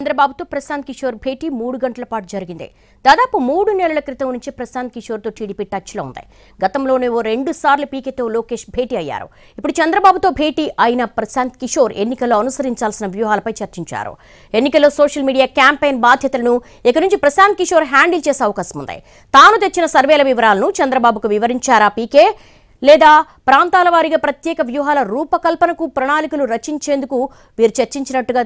చంద్రబాబుతో ప్రశాంత్ కిషోర్ భేటీ మూడు గంటల పాటు జరిగింది. దాదాపు మూడు నెలల క్రితం నుంచి ప్రశాంత్ కిషోర్తో టీడీపీ టచ్లో ఉంది. గతంలోనే ఓ రెండు సార్లు పీకేతో లోకేష్ భేటీ అయ్యారు. ఇప్పుడు చంద్రబాబుతో భేటీ అయిన ప్రశాంత్ కిషోర్ ఎన్నికల్లో అనుసరించాల్సిన వ్యూహాలపై చర్చించారు. ఎన్నికల్లో సోషల్ మీడియా క్యాంపెయిన్ బాధ్యతలను ఇక నుంచి ప్రశాంత్ కిషోర్ హ్యాండిల్ చేసే అవకాశం ఉంది. తాను తెచ్చిన సర్వేల వివరాలను చంద్రబాబుకు వివరించారా పీకే? లేదా ప్రాంతాల వారీగా ప్రత్యేక వ్యూహాల రూపకల్పనకు ప్రణాళికలు రచించేందుకు వీరు చర్చించినట్టుగా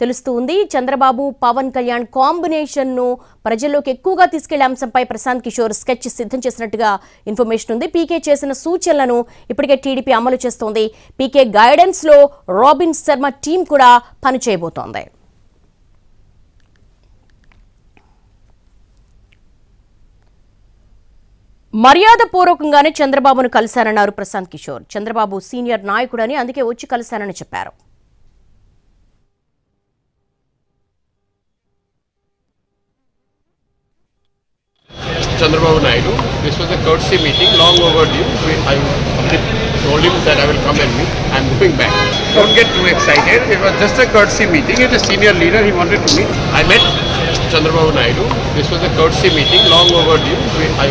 తెలుస్తూ ఉంది. చంద్రబాబు పవన్ కళ్యాణ్ కాంబినేషన్ను ప్రజల్లోకి ఎక్కువగా తీసుకెళ్ళే అంశంపై ప్రశాంత్ కిషోర్ స్కెచ్ సిద్ధం చేసినట్టుగా ఇన్ఫర్మేషన్ ఉంది. పీకే చేసిన సూచనలను ఇప్పటికే టీడీపీ అమలు చేస్తోంది. పీకే గైడెన్స్లో రాబిన్ శర్మ టీం కూడా పనిచేయబోతోంది. మర్యాదపూర్వకంగానే చంద్రబాబును కలిశారన్నారు ప్రశాంత్ కిషోర్. చంద్రబాబు సీనియర్ నాయకుడని అందుకే వచ్చి కలిశానని చెప్పారు. Chandrababu Naidu. This was a courtesy meeting, long overdue. I told him that I will come and meet. I'm going back. Don't get too excited. It was just a courtesy meeting. He's a senior leader. He wanted to meet. I met Chandrababu Naidu. This was a courtesy meeting, long overdue. We- I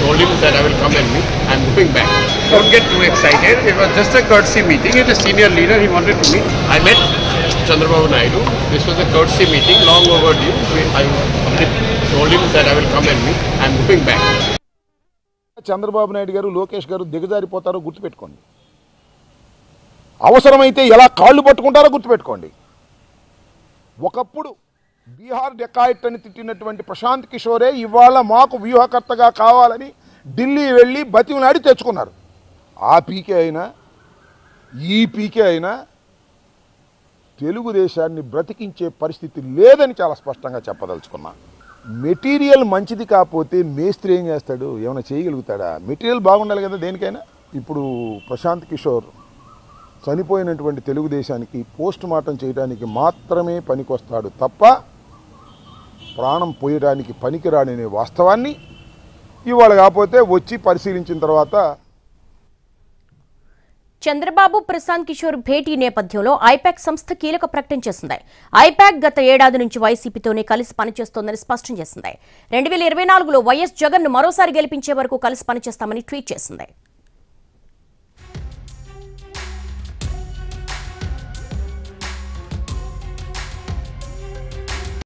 told him that I will come and meet. I'm going back. Don't get too excited. It was just a courtesy meeting. He's a senior leader. He wanted to meet. I met Chandrababu Naidu. This was a courtesy meeting, long overdue. We- I told him that I will come and meet. I'm going back. Chandrababu Naidu గారు లోకేష్ గారు దిగజారిపోతారో గుర్తుపెట్టుకోండి అవసరమైతే ఎలా కాళ్ళు పట్టుకుంటారో గుర్తుపెట్టుకోండి ఒకప్పుడు Bihar dacoit అని తిట్టినటువంటి ప్రశాంత్ కిషోరే ఇవాళ మాకు వ్యూహకర్తగా కావాలని ఢిల్లీ వెళ్ళి బతిమలాడి తెచ్చుకున్నారు. ఆ పీకే అయినా ఈ పీకే అయినా తెలుగుదేశాన్ని బ్రతికించే పరిస్థితి లేదని చాలా స్పష్టంగా చెప్పదలుచుకున్నా. మెటీరియల్ మంచిది కాకపోతే మేస్త్రి ఏం చేస్తాడు? ఏమైనా చేయగలుగుతాడా? మెటీరియల్ బాగుండాలి కదా దేనికైనా? ఇప్పుడు ప్రశాంత్ కిషోర్ చనిపోయినటువంటి తెలుగుదేశానికి పోస్ట్ మార్టం చేయడానికి మాత్రమే పనికొస్తాడు తప్ప ప్రాణం పోయడానికి పనికిరాడనే వాస్తవాన్ని ఇవాళ కాకపోతే వచ్చి పరిశీలించిన తర్వాత చంద్రబాబు ప్రశాంత్ కిషోర్ భేటీ నేపథ్యంలో ఐపాక్ సంస్థ కీలక ప్రకటన చేసింది. ఐపాక్ గత ఏడాది నుంచి వైసీపీతోనే కలిసి పనిచేస్తోందని స్పష్టం చేసింది. రెండు వేల ఇరవై నాలుగులో వైఎస్ జగన్ను మరోసారి గెలిపించే వరకు కలిసి పనిచేస్తామని ట్వీట్ చేసింది.